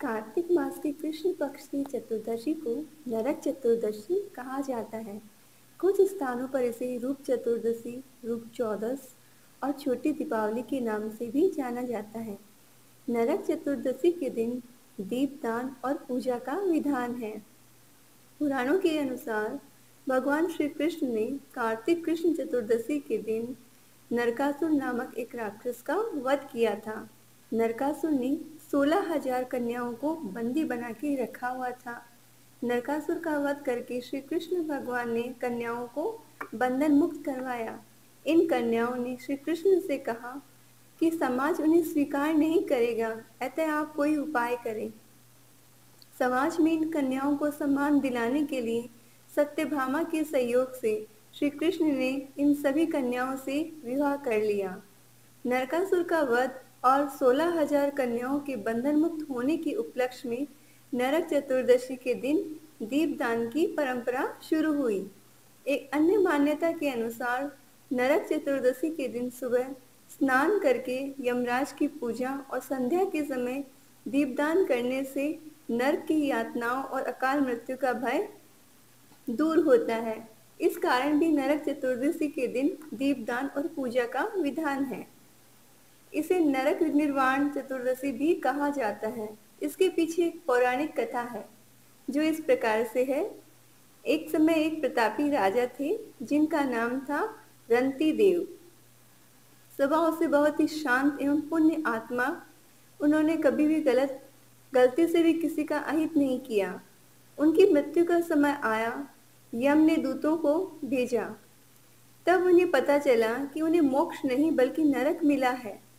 कार्तिक मास के कृष्ण पक्ष की चतुर्दशी को नरक चतुर्दशी कहा जाता है। कुछ स्थानों पर इसे रूप चतुर्दशी, रूप चौदस और छोटी दीपावली के नाम से भी जाना जाता है। नरक चतुर्दशी के दिन दीपदान और पूजा का विधान है। पुराणों के अनुसार भगवान श्री कृष्ण ने कार्तिक कृष्ण चतुर्दशी के दिन नरकासुर नामक एक राक्षस का वध किया था। नरकासुर ने सोलह हज़ार कन्याओं को बंदी बना के रखा हुआ था। नरकासुर का वध करके श्री कृष्ण भगवान ने कन्याओं को बंधन मुक्त करवाया। इन कन्याओं ने श्री कृष्ण से कहा कि समाज उन्हें स्वीकार नहीं करेगा, अतः आप कोई उपाय करें। समाज में इन कन्याओं को सम्मान दिलाने के लिए सत्यभामा के सहयोग से श्री कृष्ण ने इन सभी कन्याओं से विवाह कर लिया। नरकासुर का वध और सोलह हज़ार कन्याओं के बंधन मुक्त होने के उपलक्ष्य में नरक चतुर्दशी के दिन दीपदान की परंपरा शुरू हुई। एक अन्य मान्यता के अनुसार, नरक चतुर्दशी के दिन सुबह स्नान करके यमराज की पूजा और संध्या के समय दीपदान करने से नरक की यातनाओं और अकाल मृत्यु का भय दूर होता है। इस कारण भी नरक चतुर्दशी के दिन दीपदान और पूजा का विधान है। इसे नरक निर्वाण चतुर्दशी भी कहा जाता है। इसके पीछे एक पौराणिक कथा है, जो इस प्रकार से है। एक समय एक प्रतापी राजा थे, जिनका नाम था रंती देव स्वभाव से बहुत ही शांत एवं पुण्य आत्मा, उन्होंने कभी भी गलत, गलती से भी किसी का अहित नहीं किया। उनकी मृत्यु का समय आया, यम ने दूतों को भेजा। तब उन्हें पता चला कि उन्हें मोक्ष नहीं, बल्कि नरक मिला है।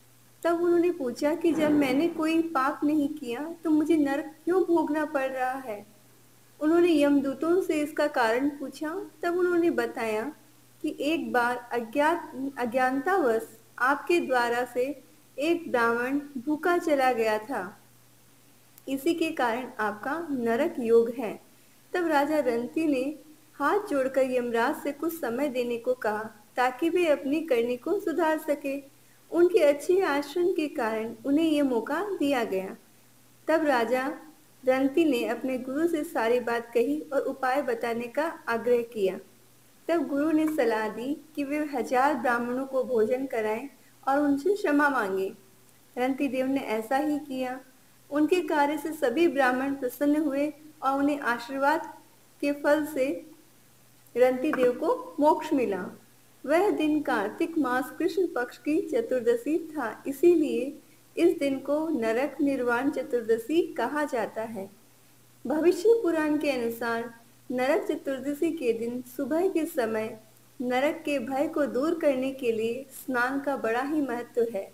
तब उन्होंने पूछा कि जब मैंने कोई पाप नहीं किया तो मुझे नरक क्यों भोगना पड़ रहा है? उन्होंने यमदूतों से इसका कारण पूछा। तब उन्होंने बताया कि एक बार अज्ञात, अज्ञानतावश आपके द्वारा से एक ब्राह्मण भूखा चला गया था। इसी के कारण आपका नरक योग है। तब राजा रंती ने हाथ जोड़कर यमराज से कुछ समय देने को कहा, ताकि वे अपनी करनी को सुधार सके। उनके अच्छे आचरण के कारण उन्हें यह मौका दिया गया। तब राजा रंती ने अपने गुरु से सारी बात कही और उपाय बताने का आग्रह किया। तब गुरु ने सलाह दी कि वे हज़ार ब्राह्मणों को भोजन कराएँ और उनसे क्षमा मांगे। रंती देव ने ऐसा ही किया। उनके कार्य से सभी ब्राह्मण प्रसन्न हुए और उन्हें आशीर्वाद के फल से रंती देव को मोक्ष मिला। वह दिन कार्तिक मास कृष्ण पक्ष की चतुर्दशी था। इसीलिए इस दिन को नरक निर्वाण चतुर्दशी कहा जाता है। भविष्य पुराण के अनुसार नरक चतुर्दशी के दिन सुबह के समय नरक के भय को दूर करने के लिए स्नान का बड़ा ही महत्व है।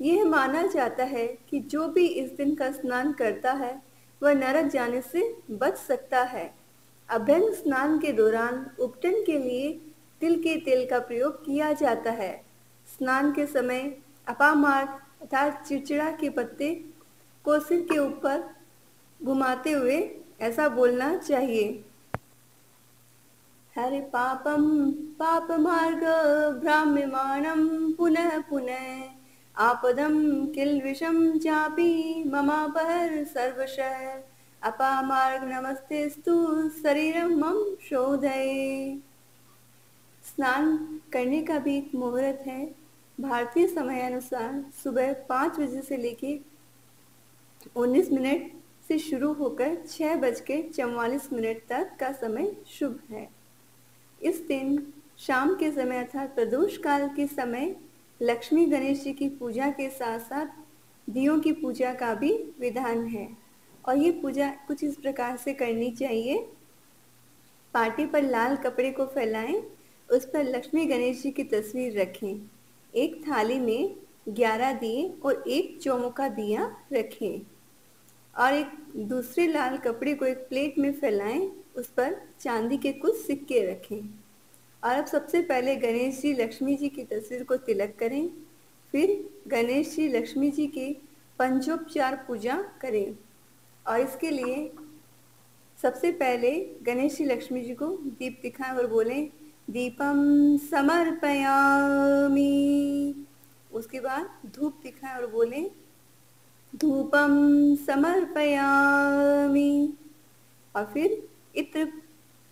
यह माना जाता है कि जो भी इस दिन का स्नान करता है, वह नरक जाने से बच सकता है। अभ्यंग स्नान के दौरान उपटन के लिए तिल के तेल का प्रयोग किया जाता है। स्नान के समय अपामार्ग अर्थात चिड़चिड़ा के पत्ते को सिर के ऊपर घुमाते हुए ऐसा बोलना चाहिए। हरे पापम, पाप मार्ग, भ्राम्यमाणम, पुनः पुनः। आपदम, किल विषम चापी ममापर सर्वशः। अपामार्ग नमस्ते स्तु शरीरम मम शोधय। स्नान करने का भी एक मुहूर्त है। भारतीय समय अनुसार सुबह पाँच बजे से लेके उन्नीस मिनट से शुरू होकर छः बज के चवालीस मिनट तक का समय शुभ है। इस दिन शाम के समय अर्थात प्रदोष काल के समय लक्ष्मी गणेश जी की पूजा के साथ साथ दियों की पूजा का भी विधान है। और ये पूजा कुछ इस प्रकार से करनी चाहिए। पार्टी पर लाल कपड़े को फैलाएँ उस पर लक्ष्मी गणेश जी की तस्वीर रखें। एक थाली में ग्यारह दिए और एक चौमुखा दिया रखें और एक दूसरे लाल कपड़े को एक प्लेट में फैलाएँ, उस पर चांदी के कुछ सिक्के रखें। और अब सबसे पहले गणेश जी लक्ष्मी जी की तस्वीर को तिलक करें, फिर गणेश जी लक्ष्मी जी की पंचोपचार पूजा करें। और इसके लिए सबसे पहले गणेश जी लक्ष्मी जी को दीप दिखाएँ और बोलें दीपम समर्पयामी। उसके बाद धूप दिखाएँ और बोलें धूपम समर्पयामी। और फिर इत्र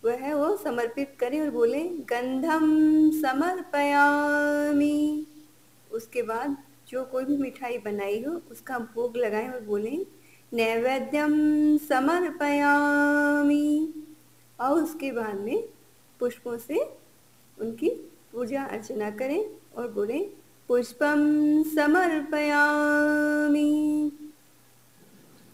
वह वो समर्पित करें और बोले गंधम समर्पयामी। उसके बाद जो कोई भी मिठाई बनाई हो, उसका भोग लगाएँ और बोले नैवेद्यम समर्पयामी। और उसके बाद में पुष्पों से उनकी पूजा अर्चना करें और बोले पुष्पम समर्पयामी।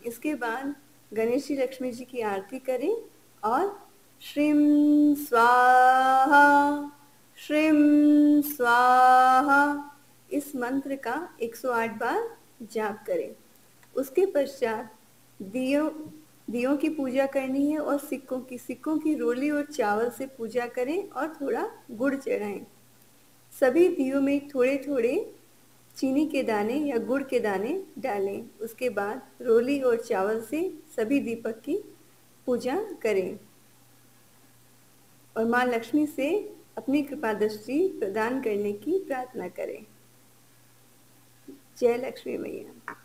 इसके बाद गणेश जी लक्ष्मी जी की आरती करें और श्रीम स्वाहा श्रीम स्वाहा, इस मंत्र का 108 बार जाप करें। उसके पश्चात दियो दियों की पूजा करनी है और सिक्कों की सिक्कों की रोली और चावल से पूजा करें और थोड़ा गुड़ चढ़ाएँ। सभी दियों में थोड़े थोड़े चीनी के दाने या गुड़ के दाने डालें। उसके बाद रोली और चावल से सभी दीपक की पूजा करें। और माँ लक्ष्मी से अपनी कृपा दृष्टि प्रदान करने की प्रार्थना करें। जय लक्ष्मी मैया।